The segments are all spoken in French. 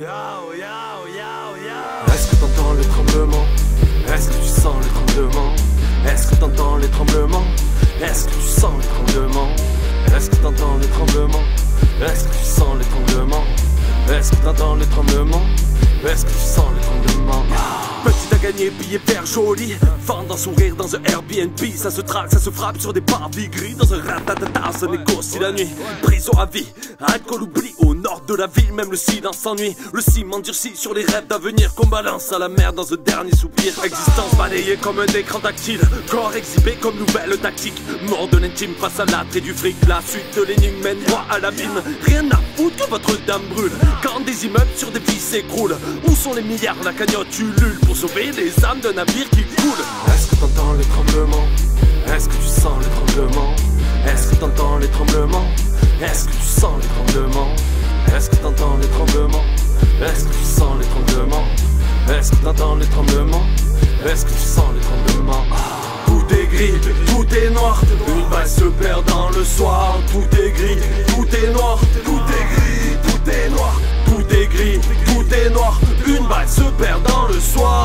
Est-ce que t'entends les tremblements Est-ce que tu sens les tremblements Est-ce que t'entends les tremblements Est-ce que tu sens les tremblements Est-ce que t'entends les tremblements Est-ce que tu sens les tremblements Est-ce que t'entends les tremblements Est-ce que tu sens les tremblements Petit à gagner, billet vert joli. Vendre d'un sourire dans un Airbnb. Ça se traque, ça se frappe sur des parvis gris Dans un ratatata, ça négocie la nuit. Prison à vie, alcool oubli Au nord de la ville, même le silence s'ennuie. Le ciment durci sur les rêves d'avenir Qu'on balance à la mer dans un dernier soupir. Existence balayée comme un écran tactile. Corps exhibé comme nouvelle tactique. Mort de l'intime face à l'attrait du fric. La suite de l'énigme mène droit à l'abîme. Rien à foutre que votre dame brûle. Quand des immeubles sur des vies s'écroulent Où sont les milliards, la cagnotte ulule Pour sauver les âmes d'un navire qui coule. Est-ce que t'entends les tremblements? Est-ce que tu sens les tremblements Est-ce que t'entends les tremblements? Est-ce que tu sens les tremblements? Est-ce que t'entends les tremblements? Est-ce que tu sens les tremblements? Est-ce que t'entends les tremblements? Est-ce que tu sens les tremblements? Tout est gris, tout est noir. Une balle se perd dans le soir. Tout est gris, tout est noir. Tout est gris, tout est noir. Tout est gris, tout est noir. Une balle se perd dans le soir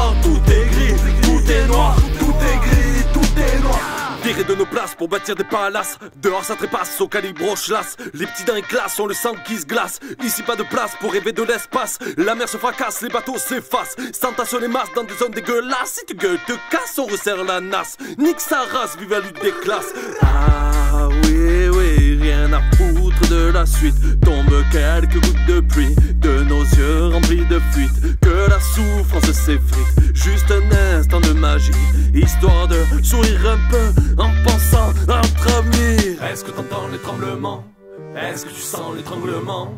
De nos places pour bâtir des palaces. Dehors ça trépasse au calibre au chlasse Les petits dents éclatent, on le sang qui se glace. Ici pas de place pour rêver de l'espace. La mer se fracasse, les bateaux s'effacent. S'entassent les masses dans des zones dégueulasses. Si tu gueules te casses, on resserre la nasse. Nique sa race, vive la lutte des classes. Ah oui, oui, rien à foutre de la suite. Tombe quelques gouttes de pluie De nos yeux remplis de fuite Que la souffrance s'effrite. Juste un instant de magie Histoire de sourire un peu Est-ce que t'entends les tremblements? Est-ce que tu sens les tremblements?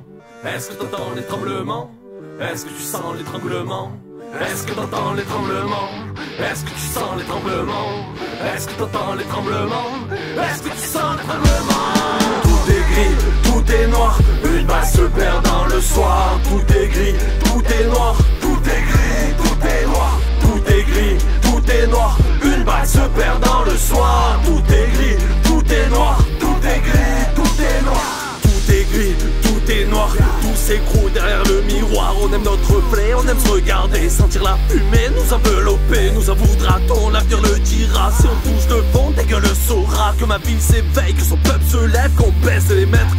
Est-ce que t'entends les tremblements? Est-ce que tu sens les tremblements? Est-ce que t'entends les tremblements? Est-ce que tu sens les tremblements? Est-ce que t'entends les tremblements? Est-ce que tu sens les tremblements? Tout est gris, tout est noir Une balle se perd dans le soir. Tout est gris, s'écroule derrière le miroir. On aime notre reflet, on aime se regarder Sentir la fumée. Nous envelopper Nous en voudra-t-on, l'avenir le dira. Si on touche fond, ta gueule saura Que ma ville s'éveille, que son peuple se lève Qu'on baisse les maîtres,